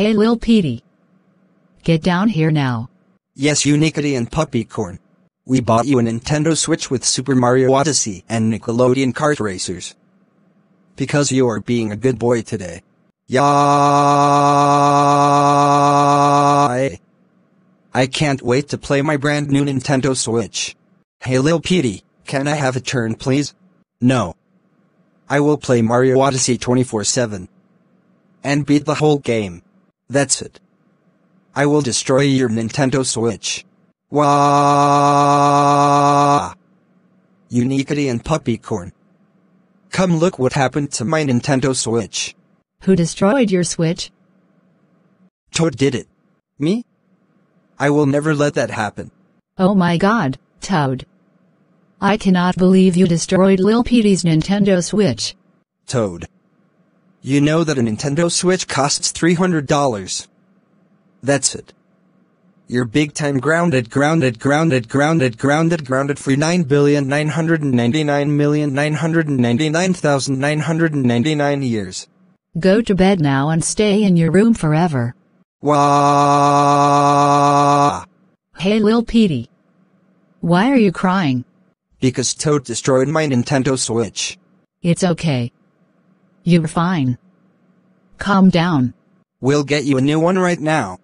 Hey Lil Petey. Get down here now. Yes, Unikitty and Puppycorn. We bought you a Nintendo Switch with Super Mario Odyssey and Nickelodeon Kart Racers. Because you are being a good boy today. Yeah. I can't wait to play my brand new Nintendo Switch. Hey Lil Petey, can I have a turn please? No. I will play Mario Odyssey 24-7. And beat the whole game. That's it. I will destroy your Nintendo Switch. Wah! Unikitty and Puppycorn. Come look what happened to my Nintendo Switch. Who destroyed your Switch? Toad did it. Me? I will never let that happen. Oh my god, Toad. I cannot believe you destroyed Lil Petey's Nintendo Switch. Toad. You know that a Nintendo Switch costs $300. That's it. You're big time grounded, grounded, grounded, grounded, grounded, grounded for 9,999,999,999 years. Go to bed now and stay in your room forever. Wah! Hey Lil Petey. Why are you crying? Because Toad destroyed my Nintendo Switch. It's okay. You're fine. Calm down. We'll get you a new one right now.